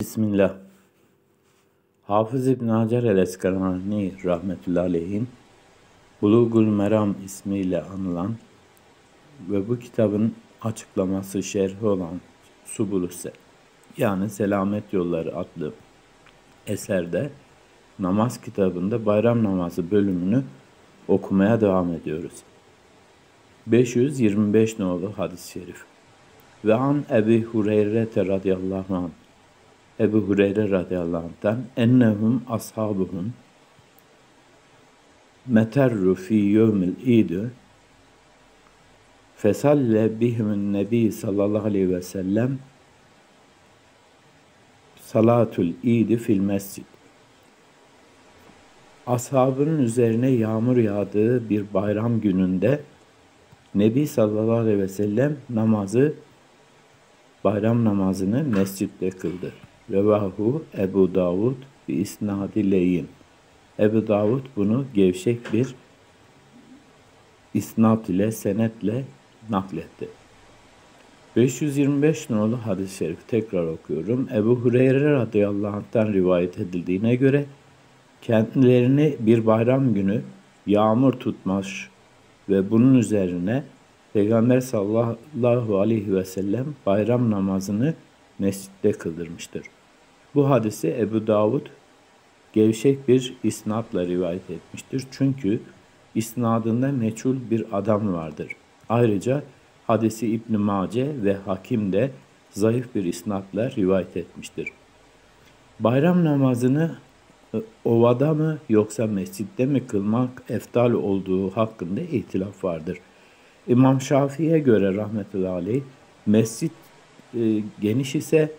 Bismillah. Hafız İbn Hacer el-Eskalani rahmetullahi aleyhin Bulugul Meram ismiyle anılan ve bu kitabın açıklaması şerhi olan Subulus yani Selamet Yolları adlı eserde namaz kitabında bayram namazı bölümünü okumaya devam ediyoruz. 525 nolu hadis-i şerif. Ve an Ebi Hureyre radıyallahu anh Ebu Hureyre radıyallahu anh'tan ennehum ashabuhum meterru fi yevmil idü fesalle bihimin nebi sallallahu aleyhi ve sellem salatul idi fil mescid. Ashabının üzerine yağmur yağdığı bir bayram gününde Nebi sallallahu aleyhi ve sellem namazı bayram namazını mescitte kıldı. Revahu Ebu Davud bi isnadi leyin. Ebu Davud bunu gevşek bir isnat ile senetle nakletti. 525 nolu hadis-i şerif tekrar okuyorum. Ebu Hureyre radıyallahu anh'tan rivayet edildiğine göre kendilerini bir bayram günü yağmur tutmuş ve bunun üzerine Peygamber sallallahu aleyhi ve sellem bayram namazını mescitte kıldırmıştır. Bu hadisi Ebu Davud gevşek bir isnatla rivayet etmiştir. Çünkü isnadında meçhul bir adam vardır. Ayrıca hadisi İbn Mace ve Hakim de zayıf bir isnatla rivayet etmiştir. Bayram namazını e, ovada mı yoksa mescitte mi kılmak eftal olduğu hakkında ihtilaf vardır. İmam Şafii'ye göre rahmetullahi aleyh mescit e, geniş ise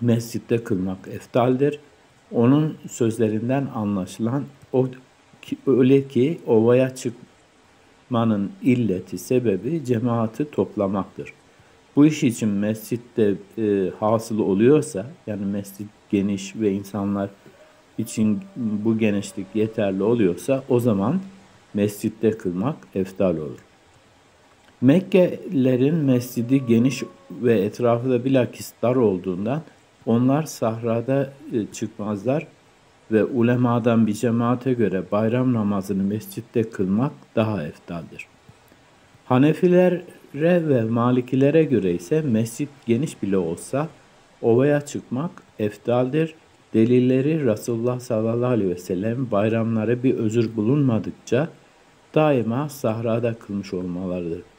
mescitte kılmak eftaldir. Onun sözlerinden anlaşılan o ki, öyle ki ovaya çıkmanın illeti sebebi cemaati toplamaktır. Bu iş için mescitte e, hasıl oluyorsa yani mescit geniş ve insanlar için bu genişlik yeterli oluyorsa o zaman mescitte kılmak eftal olur. Mekkelerin mescidi geniş ve etrafı da bilakis dar olduğundan onlar sahrada e, çıkmazlar ve ulemadan bir cemaate göre bayram namazını mescitte kılmak daha eftaldir. Hanefilere ve Malikilere göre ise mescit geniş bile olsa ovaya çıkmak eftaldir. Delilleri Resulullah sallallahu aleyhi ve sellem bayramlara bir özür bulunmadıkça daima sahrada kılmış olmalarıdır.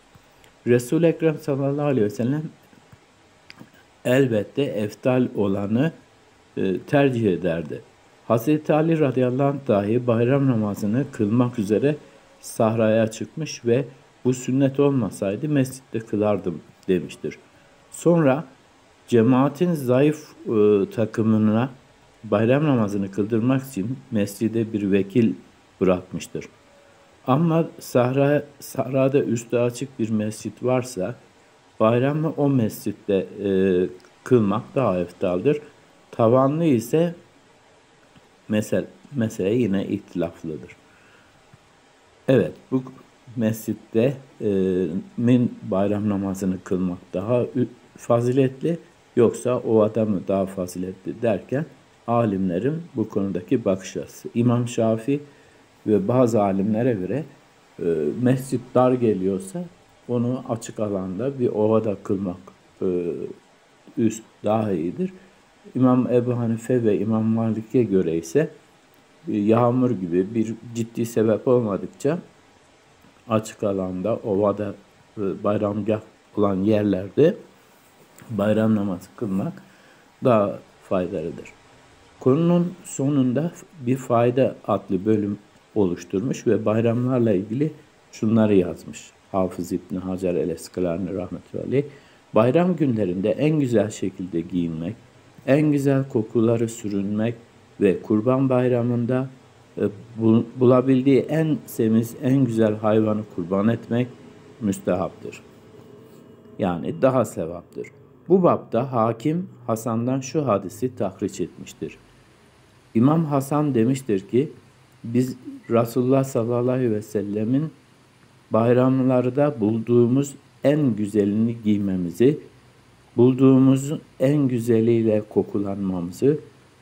Resul-i Ekrem sallallahu aleyhi ve sellem elbette eftal olanı e, tercih ederdi. Hazreti Ali radıyallahu anh dahi bayram namazını kılmak üzere sahraya çıkmış ve bu sünnet olmasaydı mescitte kılardım demiştir. Sonra cemaatin zayıf e, takımına bayram namazını kıldırmak için mescide bir vekil bırakmıştır. Ama sahra, sahrada üstü açık bir mescit varsa bayramı o mescitte e, kılmak daha eftaldir. Tavanlı ise mesele, mesele yine ihtilaflıdır. Evet bu mescitte e, min bayram namazını kılmak daha faziletli yoksa o adamı daha faziletli derken alimlerin bu konudaki bakış açısı. İmam Şafii ve bazı alimlere göre e, mescit dar geliyorsa onu açık alanda bir ovada kılmak e, üst daha iyidir. İmam Ebu Hanife ve İmam Malik'e göre ise e, yağmur gibi bir ciddi sebep olmadıkça açık alanda, ovada, e, bayramgah olan yerlerde bayram namazı kılmak daha faydalıdır. Konunun sonunda bir fayda adlı bölüm oluşturmuş ve bayramlarla ilgili şunları yazmış. Hafız İbni Hacer el-Eskalani rahmetullahi bayram günlerinde en güzel şekilde giyinmek, en güzel kokuları sürünmek ve kurban bayramında e, bulabildiği en semiz, en güzel hayvanı kurban etmek müstehaptır. Yani daha sevaptır. Bu bapta hakim Hasan'dan şu hadisi tahriş etmiştir. İmam Hasan demiştir ki, biz Resulullah sallallahu aleyhi ve sellemin bayramlarda bulduğumuz en güzelini giymemizi, bulduğumuzun en güzeliyle kokulanmamızı,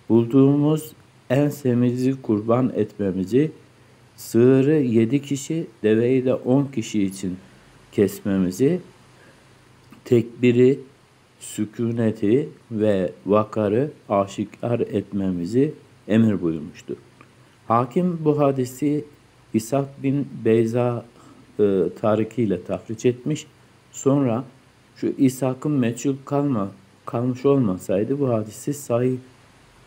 bulduğumuz en semizi kurban etmemizi, sığırı yedi kişi, deveyi de on kişi için kesmemizi, tekbiri, sükuneti ve vakarı aşikar etmemizi emir buyurmuştur. Hakim bu hadisi İshak bin Beyza e, tarikiyle tahriç etmiş. Sonra şu İshak'ın meçhul kalma, kalmış olmasaydı bu hadisi sahih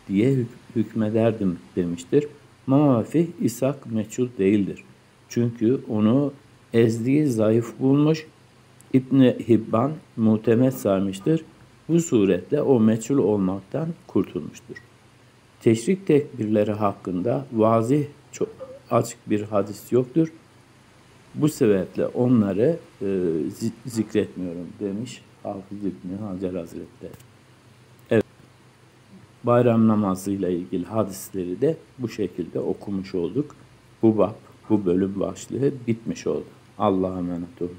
diye hük- hükmederdim demiştir. Mamafi İshak meçhul değildir. Çünkü onu ezdiği zayıf bulmuş, İbni Hibban mutemet saymıştır. Bu suretle o meçhul olmaktan kurtulmuştur. Teşrik tekbirleri hakkında vazih çok açık bir hadis yoktur. Bu sebeple onları e, zi- zikretmiyorum demiş Hafız İbni Hacer Hazretleri. Evet. Bayram namazıyla ilgili hadisleri de bu şekilde okumuş olduk. Bu bab, bu bölüm başlığı bitmiş oldu. Allah'a emanet olun.